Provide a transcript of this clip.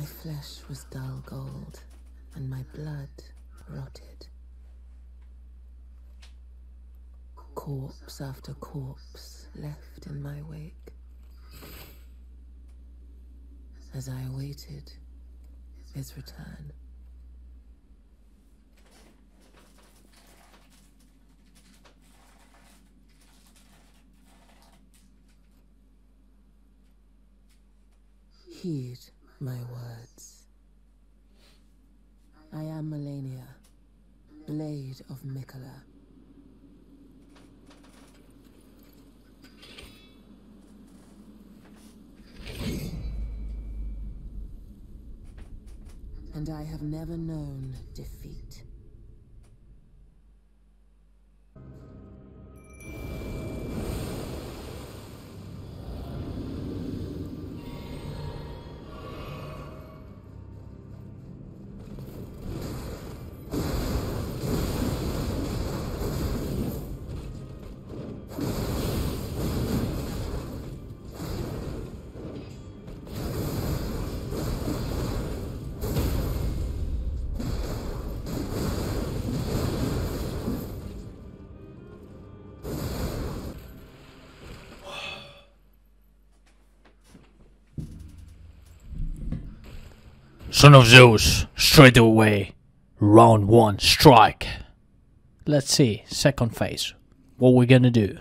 My flesh was dull gold, and my blood rotted. Corpse after corpse left in my wake. As I awaited his return. Heed my words. I am Malenia, Blade of Miquella. And I have never known defeat. Son of Zeus, straight away. Round one, strike. Let's see, second phase. What we gonna do?